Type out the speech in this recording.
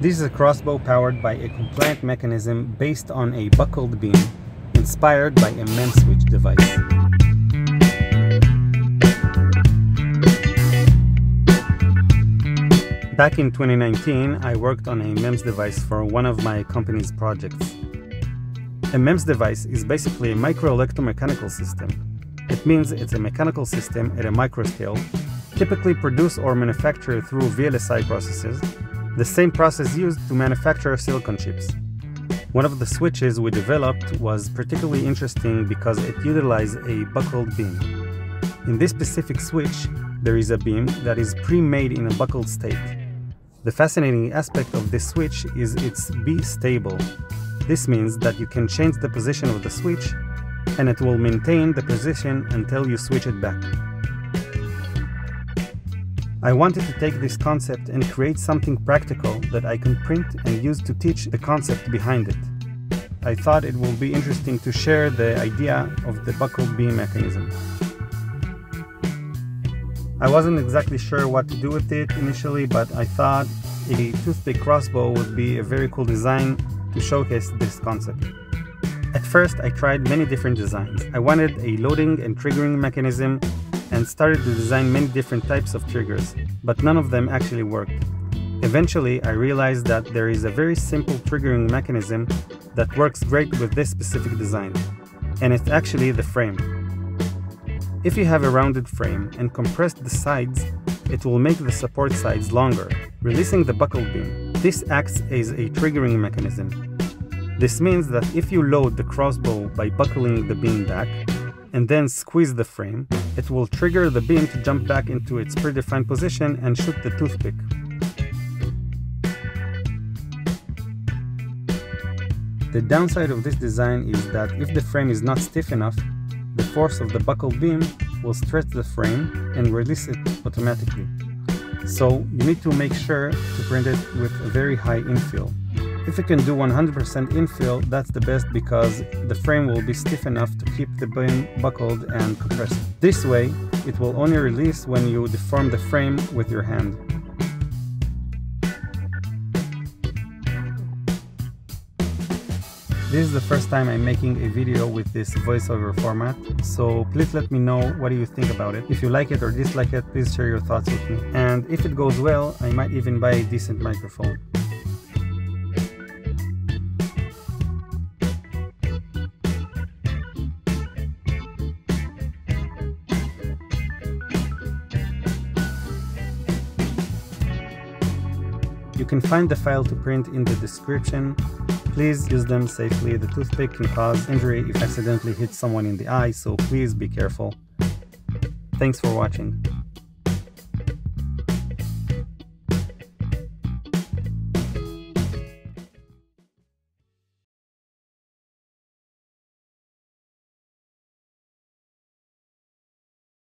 This is a crossbow powered by a compliant mechanism based on a buckled beam, inspired by a MEMS switch device. Back in 2019, I worked on a MEMS device for one of my company's projects. A MEMS device is basically a microelectromechanical system. It means it's a mechanical system at a microscale, typically produced or manufactured through VLSI processes, the same process used to manufacture silicon chips. One of the switches we developed was particularly interesting because it utilized a buckled beam. In this specific switch, there is a beam that is pre-made in a buckled state. The fascinating aspect of this switch is its bi-stable, this means that you can change the position of the switch and it will maintain the position until you switch it back. I wanted to take this concept and create something practical that I can print and use to teach the concept behind it. I thought it will be interesting to share the idea of the buckle beam mechanism. I wasn't exactly sure what to do with it initially, but I thought a toothpick crossbow would be a very cool design to showcase this concept. At first, I tried many different designs. I wanted a loading and triggering mechanism and started to design many different types of triggers, but none of them actually worked. Eventually, I realized that there is a very simple triggering mechanism that works great with this specific design, and it's actually the frame. If you have a rounded frame and compress the sides, it will make the support sides longer, releasing the buckle beam. This acts as a triggering mechanism. This means that if you load the crossbow by buckling the beam back, and then squeeze the frame, it will trigger the beam to jump back into its predefined position and shoot the toothpick. The downside of this design is that if the frame is not stiff enough, the force of the buckle beam will stretch the frame and release it automatically. So you need to make sure to print it with a very high infill. If you can do 100% infill, that's the best because the frame will be stiff enough to keep the beam buckled and compressed. This way, it will only release when you deform the frame with your hand. This is the first time I'm making a video with this voiceover format, so please let me know what do you think about it. If you like it or dislike it, please share your thoughts with me. And if it goes well, I might even buy a decent microphone. You can find the file to print in the description Please use them safely. The toothpick can cause injury if accidentally hits someone in the eye, so please be careful. Thanks for watching.